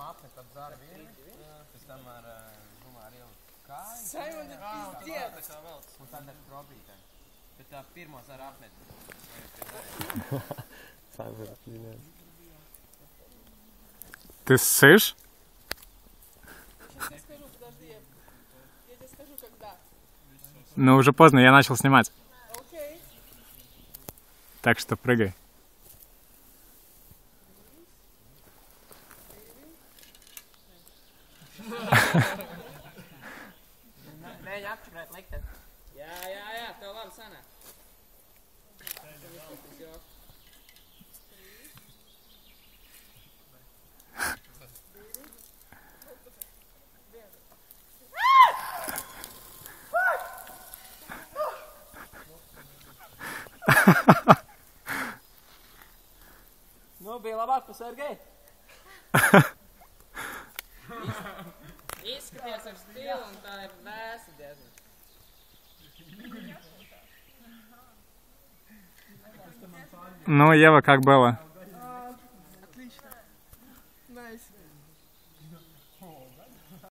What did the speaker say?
pirmo apmet ap zāru vīri, pēc tam ar uh, gumāru ielu kāju. Simon ir pizdiet. Un tad ar probītēm. Bet tā pirmo zāru apmet. Сам не Ты ссышь? Скажу, подожди. Я я тебе скажу, когда. Ну, уже поздно, я начал снимать. Окей. Так что прыгай. Mēģi apčurēt likteni. Jā, jā, jā, tev labi sanāk. Nu, bija labāk par Sergeju. ir stila un tā ir vēsa diezgan. Ну, Ева, как было? Отлично. Nice.